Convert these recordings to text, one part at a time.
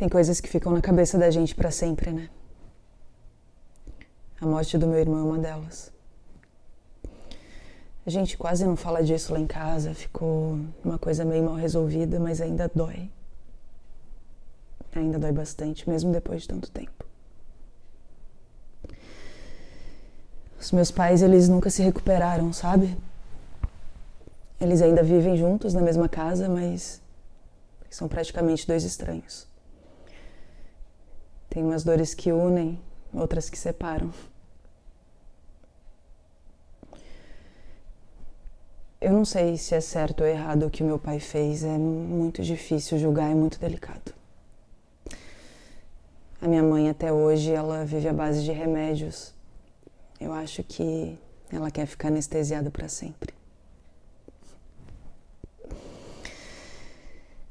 Tem coisas que ficam na cabeça da gente para sempre, né? A morte do meu irmão é uma delas. A gente quase não fala disso lá em casa, ficou uma coisa meio mal resolvida, mas ainda dói. Ainda dói bastante, mesmo depois de tanto tempo. Os meus pais, eles nunca se recuperaram, sabe? Eles ainda vivem juntos na mesma casa, mas são praticamente dois estranhos. Tem umas dores que unem, outras que separam. Eu não sei se é certo ou errado o que meu pai fez, é muito difícil julgar, é muito delicado. A minha mãe até hoje, ela vive à base de remédios. Eu acho que ela quer ficar anestesiada para sempre.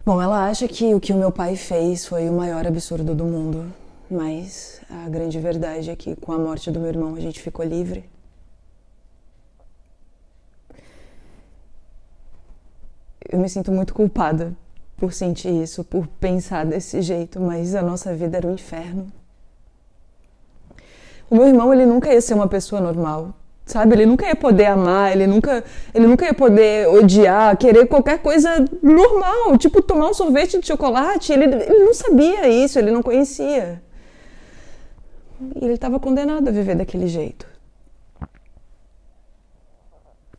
Bom, ela acha que o que o meu pai fez foi o maior absurdo do mundo, mas a grande verdade é que com a morte do meu irmão a gente ficou livre. eu me sinto muito culpada por sentir isso, por pensar desse jeito, mas a nossa vida era um inferno. O meu irmão, ele nunca ia ser uma pessoa normal, sabe? Ele nunca ia poder amar, ele nunca, ele nunca ia poder odiar, querer qualquer coisa normal, tipo tomar um sorvete de chocolate. Ele, ele não sabia isso, ele não conhecia. E ele estava condenado a viver daquele jeito.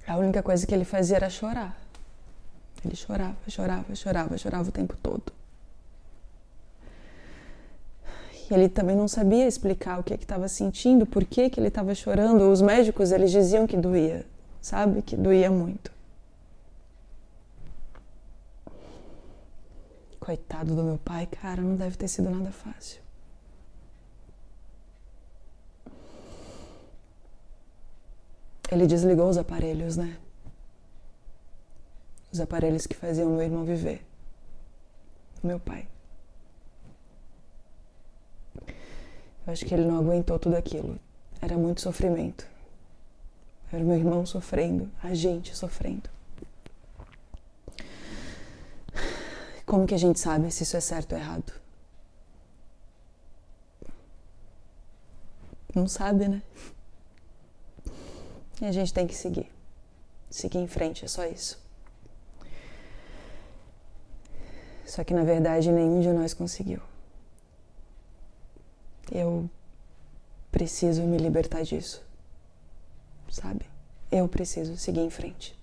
A única coisa que ele fazia era chorar. Ele chorava, chorava, chorava, chorava o tempo todo. E ele também não sabia explicar o que estava sentindo, por que, que ele estava chorando. Os médicos, eles diziam que doía, sabe? Que doía muito. Coitado do meu pai, cara, não deve ter sido nada fácil. Ele desligou os aparelhos, né? os aparelhos que faziam meu irmão viver. Meu pai. Eu acho que ele não aguentou tudo aquilo. Era muito sofrimento. Era meu irmão sofrendo, a gente sofrendo. Como que a gente sabe se isso é certo ou errado? Não sabe, né? E a gente tem que seguir. Seguir em frente, é só isso. Só que na verdade nenhum de nós conseguiu. Eu preciso me libertar disso. Sabe? Eu preciso seguir em frente.